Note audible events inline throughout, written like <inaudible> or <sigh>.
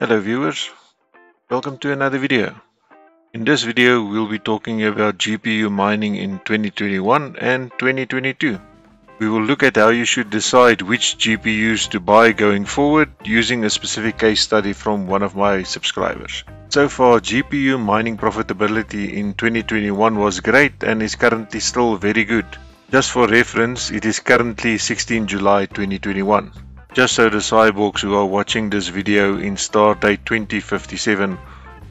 Hello viewers, welcome to another video. In this video we'll be talking about GPU mining in 2021 and 2022. We will look at how you should decide which GPUs to buy going forward using a specific case study from one of my subscribers. So far GPU mining profitability in 2021 was great and is currently still very good. Just for reference, it is currently 16 July 2021. Just so the cyborgs who are watching this video in Stardate 2057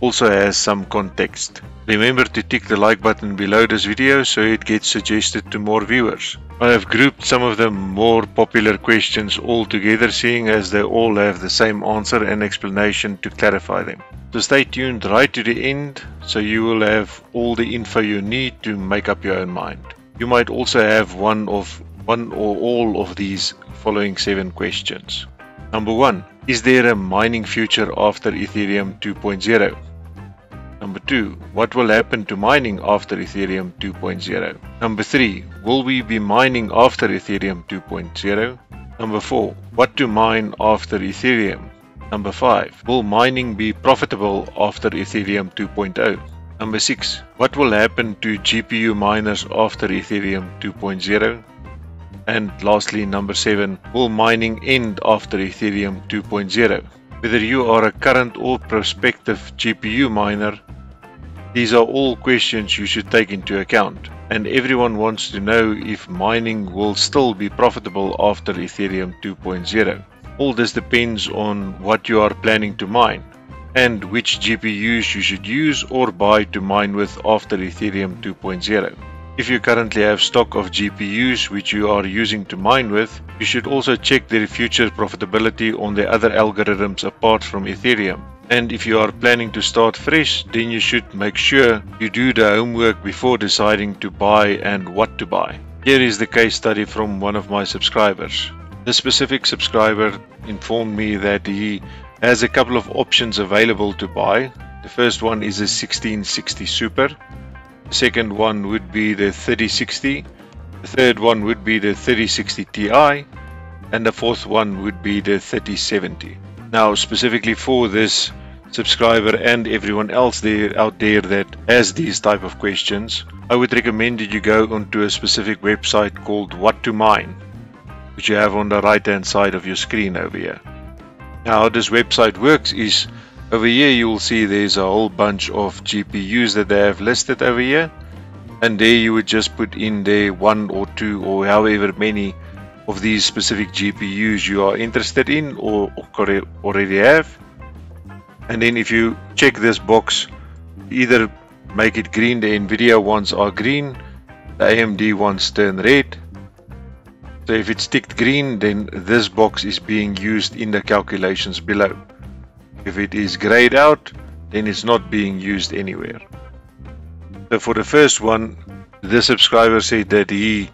also has some context. Remember to tick the like button below this video so it gets suggested to more viewers. I have grouped some of the more popular questions all together seeing as they all have the same answer and explanation to clarify them. So stay tuned right to the end so you will have all the info you need to make up your own mind. You might also have one of one or all of these following seven questions. Number one, is there a mining future after Ethereum 2.0? Number two, what will happen to mining after Ethereum 2.0? Number three, will we be mining after Ethereum 2.0? Number four, what to mine after Ethereum? Number five, will mining be profitable after Ethereum 2.0? Number six, what will happen to GPU miners after Ethereum 2.0? And lastly, number 7, will mining end after Ethereum 2.0? Whether you are a current or prospective GPU miner, these are all questions you should take into account. And everyone wants to know if mining will still be profitable after Ethereum 2.0. All this depends on what you are planning to mine and which GPUs you should use or buy to mine with after Ethereum 2.0. If you currently have stock of GPUs which you are using to mine with, you should also check their future profitability on the other algorithms apart from Ethereum. And if you are planning to start fresh, then you should make sure you do the homework before deciding to buy and what to buy. Here is the case study from one of my subscribers. The specific subscriber informed me that he has a couple of options available to buy. The first one is a 1660 Super second one would be the 3060 the third one would be the 3060 Ti and the fourth one would be the 3070 now specifically for this subscriber and everyone else there out there that has these type of questions I would recommend that you go onto a specific website called what to mine which you have on the right hand side of your screen over here. Now how this website works is over here you will see there's a whole bunch of GPUs that they have listed over here. And there you would just put in there one or two or however many of these specific GPUs you are interested in or already have. And then if you check this box either make it green the Nvidia ones are green the AMD ones turn red. So if it's ticked green then this box is being used in the calculations below if it is grayed out, then it's not being used anywhere. So for the first one, the subscriber said that he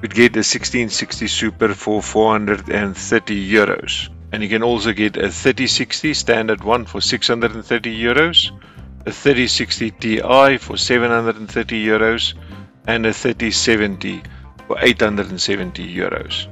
could get a 1660 Super for 430 euros. And you can also get a 3060 standard one for 630 euros, a 3060 Ti for 730 euros, and a 3070 for 870 euros.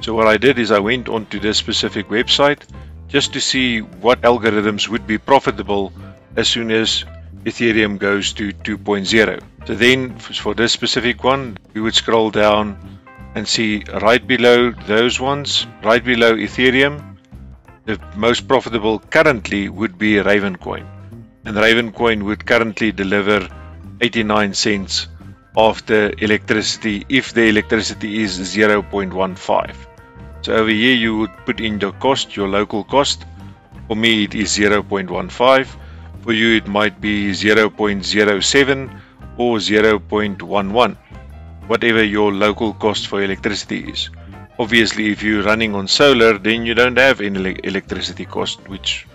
So what I did is I went onto this specific website just to see what algorithms would be profitable as soon as Ethereum goes to 2.0. So then for this specific one, we would scroll down and see right below those ones, right below Ethereum, the most profitable currently would be Ravencoin. And Ravencoin would currently deliver 89 cents of the electricity if the electricity is 0.15. So over here you would put in your cost, your local cost. For me it is 0.15. For you it might be 0.07 or 0.11. Whatever your local cost for electricity is. Obviously if you're running on solar then you don't have any electricity cost which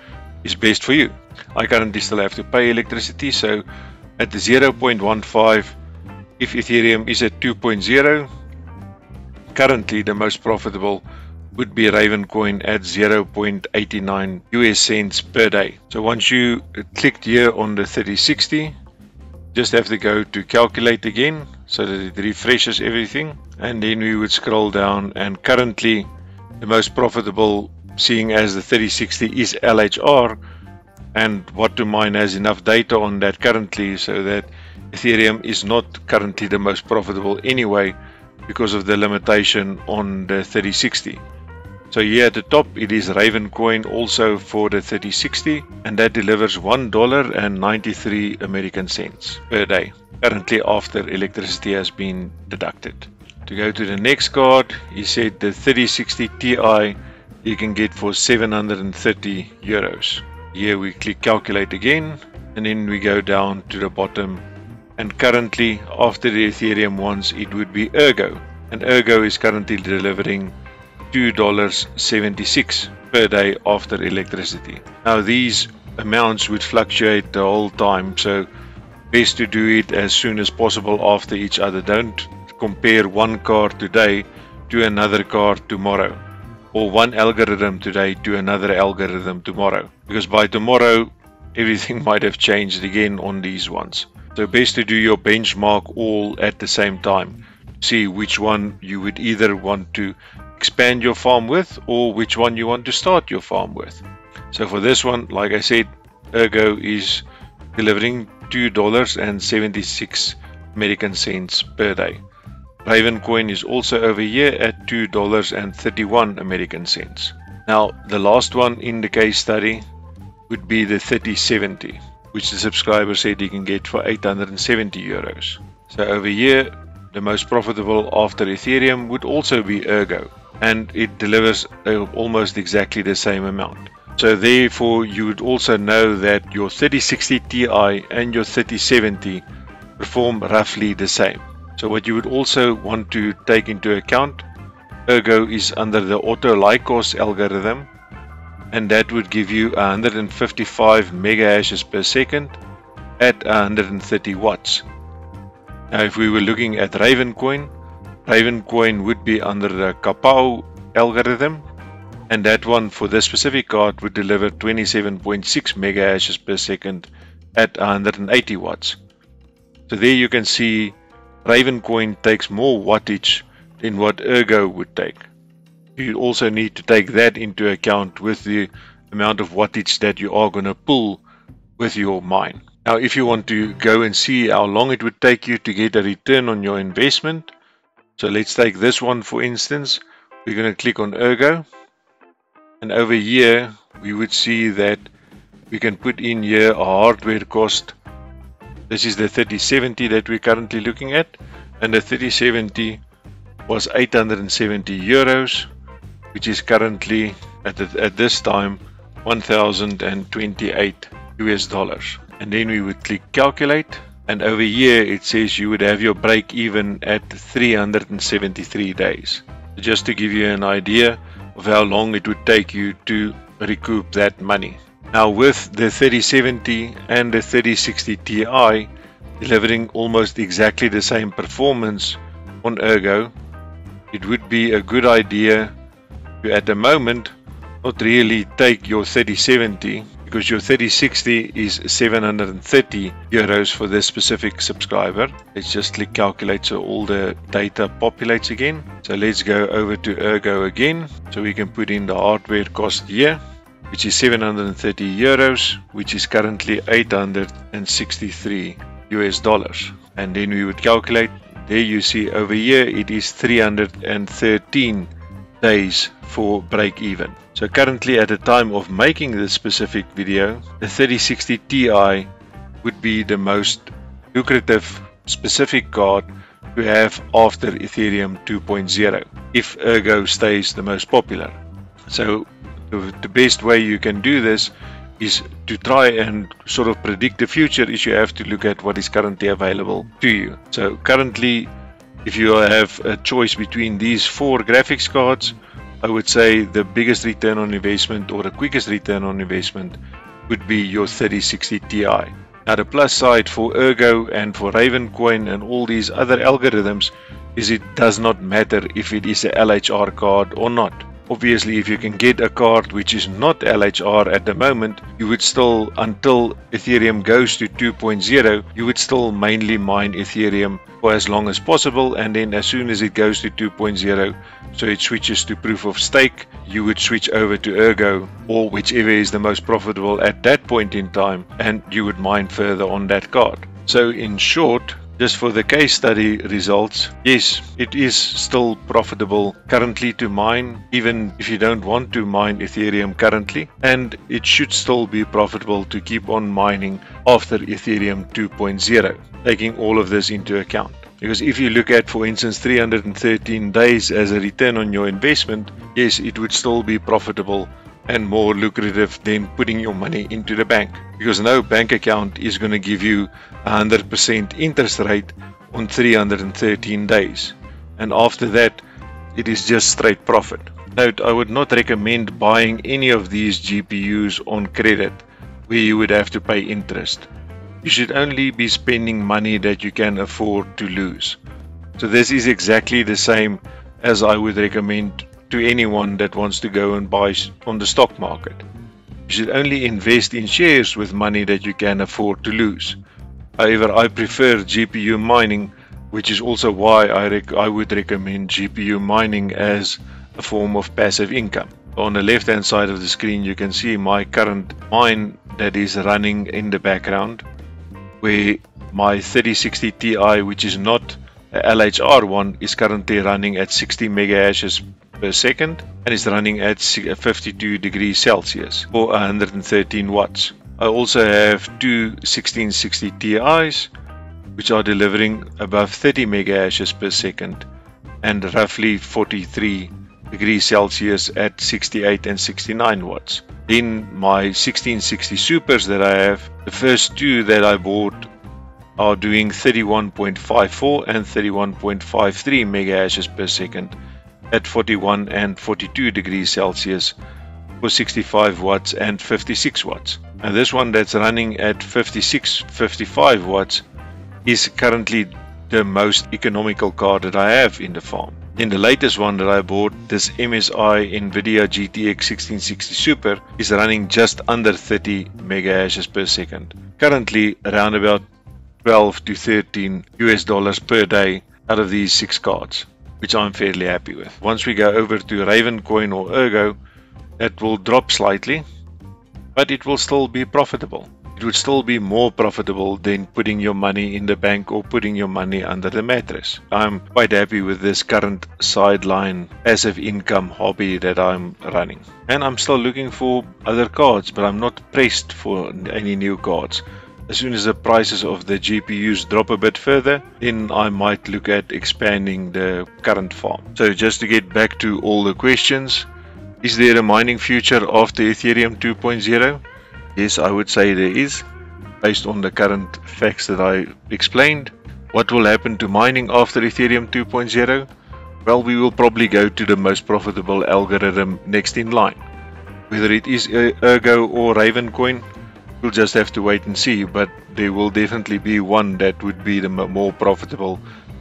is best for you. I currently still have to pay electricity so at 0.15 if Ethereum is at 2.0 currently the most profitable would be Ravencoin at 0.89 US cents per day. So once you clicked here on the 3060, just have to go to calculate again so that it refreshes everything. And then we would scroll down and currently the most profitable seeing as the 3060 is LHR and what to mine has enough data on that currently so that Ethereum is not currently the most profitable anyway because of the limitation on the 3060. So here at the top it is Raven coin also for the 3060 and that delivers $1.93 American cents per day currently after electricity has been deducted. To go to the next card he said the 3060 Ti you can get for 730 euros. Here we click calculate again and then we go down to the bottom and currently after the Ethereum ones it would be Ergo and Ergo is currently delivering $2.76 per day after electricity. Now these amounts would fluctuate the whole time so best to do it as soon as possible after each other. Don't compare one card today to another card tomorrow or one algorithm today to another algorithm tomorrow because by tomorrow <laughs> everything might have changed again on these ones. So best to do your benchmark all at the same time. See which one you would either want to expand your farm with or which one you want to start your farm with. So for this one, like I said, Ergo is delivering $2.76 American cents per day. Raven coin is also over here at $2.31 American cents. Now, the last one in the case study would be the 3070, which the subscriber said he can get for 870 euros. So over here, the most profitable after Ethereum would also be Ergo and it delivers uh, almost exactly the same amount. So therefore you would also know that your 3060 Ti and your 3070 perform roughly the same. So what you would also want to take into account, Ergo is under the Autolykos algorithm and that would give you 155 megahashes per second at 130 watts. Now if we were looking at Ravencoin, Ravencoin would be under the KawPow algorithm and that one for this specific card would deliver 27.6 megahashes per second at 180 watts. So there you can see Ravencoin takes more wattage than what Ergo would take. You also need to take that into account with the amount of wattage that you are going to pull with your mine. Now if you want to go and see how long it would take you to get a return on your investment, so let's take this one for instance. We're going to click on Ergo. And over here, we would see that we can put in here a hardware cost. This is the 3070 that we're currently looking at. And the 3070 was 870 euros, which is currently at, the, at this time 1028 US dollars. And then we would click calculate and over here it says you would have your break even at 373 days. Just to give you an idea of how long it would take you to recoup that money. Now with the 3070 and the 3060 Ti delivering almost exactly the same performance on Ergo, it would be a good idea to at the moment not really take your 3070 because your 3060 is 730 euros for this specific subscriber. Let's just click calculate so all the data populates again. So let's go over to Ergo again. So we can put in the hardware cost here, which is 730 euros, which is currently 863 US dollars. And then we would calculate, there you see over here, it is 313 days for break even. So currently at the time of making this specific video, the 3060 Ti would be the most lucrative specific card to have after Ethereum 2.0 if Ergo stays the most popular. So the, the best way you can do this is to try and sort of predict the future is you have to look at what is currently available to you. So currently if you have a choice between these four graphics cards I would say the biggest return on investment or the quickest return on investment would be your 3060 Ti. Now the plus side for Ergo and for Ravencoin and all these other algorithms is it does not matter if it is a LHR card or not. Obviously, if you can get a card which is not LHR at the moment, you would still, until Ethereum goes to 2.0, you would still mainly mine Ethereum for as long as possible. And then as soon as it goes to 2.0, so it switches to proof of stake, you would switch over to Ergo or whichever is the most profitable at that point in time, and you would mine further on that card. So in short, just for the case study results, yes, it is still profitable currently to mine, even if you don't want to mine Ethereum currently, and it should still be profitable to keep on mining after Ethereum 2.0, taking all of this into account. Because if you look at, for instance, 313 days as a return on your investment, yes, it would still be profitable and more lucrative than putting your money into the bank because no bank account is going to give you 100% interest rate on 313 days and after that it is just straight profit. Note I would not recommend buying any of these GPUs on credit where you would have to pay interest. You should only be spending money that you can afford to lose. So this is exactly the same as I would recommend to anyone that wants to go and buy on the stock market. You should only invest in shares with money that you can afford to lose. However, I prefer GPU mining, which is also why I, I would recommend GPU mining as a form of passive income. On the left hand side of the screen you can see my current mine that is running in the background where my 3060 Ti which is not a LHR one is currently running at 60 megahashes per second and is running at uh, 52 degrees Celsius or 113 watts. I also have two 1660 Ti's which are delivering above 30 megahashes per second and roughly 43 degrees Celsius at 68 and 69 watts. Then my 1660 Supers that I have, the first two that I bought are doing 31.54 and 31.53 megahashes per second at 41 and 42 degrees Celsius for 65 watts and 56 watts. And this one that's running at 56, 55 watts is currently the most economical card that I have in the farm. In the latest one that I bought, this MSI Nvidia GTX 1660 Super is running just under 30 megahashes per second. Currently around about 12 to 13 US dollars per day out of these six cards which I'm fairly happy with. Once we go over to Ravencoin or Ergo, that will drop slightly, but it will still be profitable. It would still be more profitable than putting your money in the bank or putting your money under the mattress. I'm quite happy with this current sideline passive income hobby that I'm running. And I'm still looking for other cards, but I'm not pressed for any new cards as soon as the prices of the GPUs drop a bit further, then I might look at expanding the current farm. So just to get back to all the questions, is there a mining future after Ethereum 2.0? Yes, I would say there is, based on the current facts that I explained. What will happen to mining after Ethereum 2.0? Well, we will probably go to the most profitable algorithm next in line. Whether it is Ergo or Ravencoin, We'll just have to wait and see, but there will definitely be one that would be the more profitable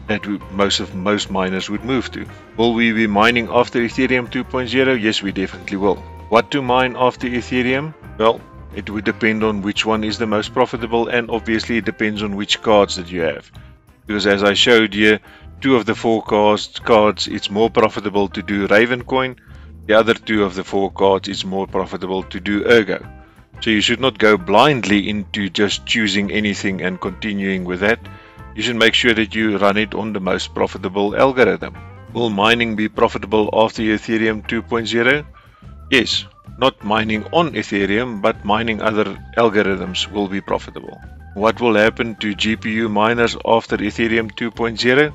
that most of most miners would move to. Will we be mining after Ethereum 2.0? Yes, we definitely will. What to mine after Ethereum? Well, it would depend on which one is the most profitable and obviously it depends on which cards that you have. Because as I showed you, two of the four cards, cards it's more profitable to do Ravencoin. The other two of the four cards it's more profitable to do Ergo. So you should not go blindly into just choosing anything and continuing with that. You should make sure that you run it on the most profitable algorithm. Will mining be profitable after Ethereum 2.0? Yes, not mining on Ethereum, but mining other algorithms will be profitable. What will happen to GPU miners after Ethereum 2.0?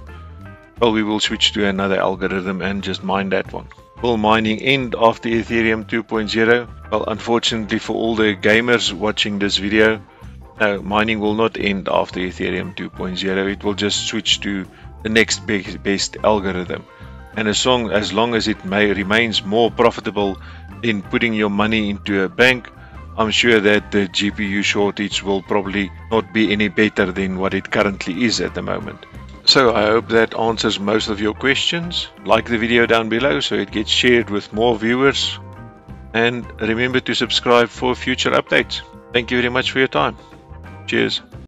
Well, we will switch to another algorithm and just mine that one. Will mining end after Ethereum 2.0? Well, unfortunately for all the gamers watching this video, no, mining will not end after Ethereum 2.0. It will just switch to the next best algorithm. And as long, as long as it may remains more profitable in putting your money into a bank, I'm sure that the GPU shortage will probably not be any better than what it currently is at the moment. So I hope that answers most of your questions. Like the video down below so it gets shared with more viewers. And remember to subscribe for future updates. Thank you very much for your time. Cheers.